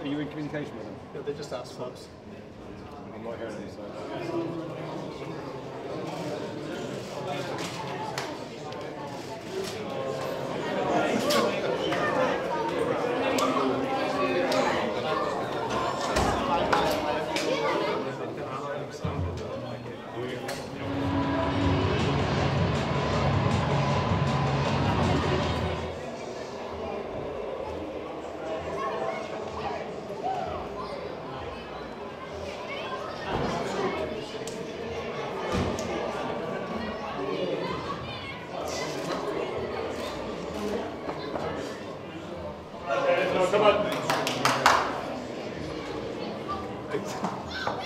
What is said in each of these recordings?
are you in communication with them? Yeah, they just asked for us. I'm not hearing them,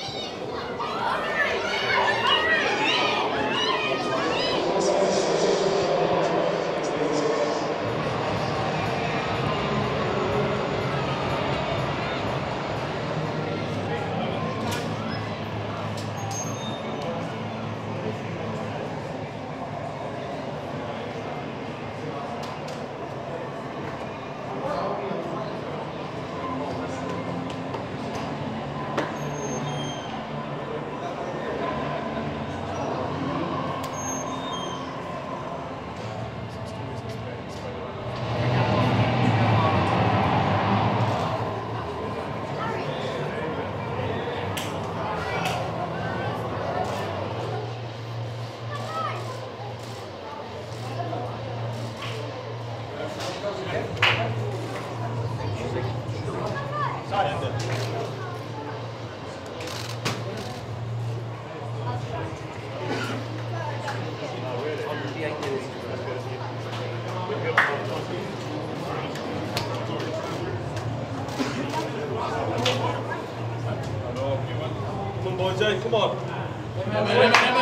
so. Come on, boy, Jay, eh? come on.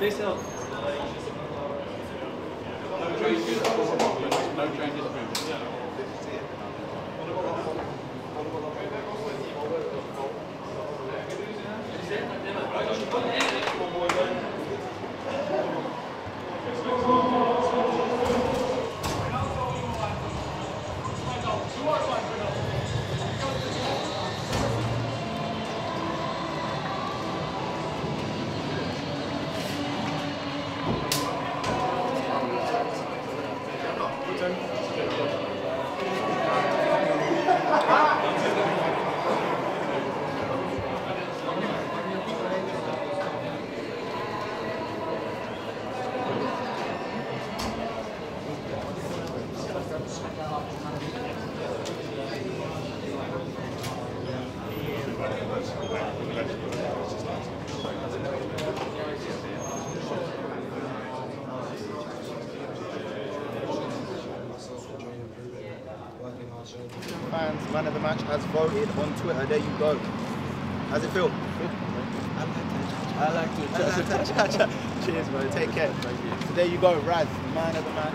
No changes. No changes. Ah! fans, man of the match, has voted on Twitter. There you go. How's it feel? I like it. Cheers, bro. Take care. So there you go, Raz, man of the match.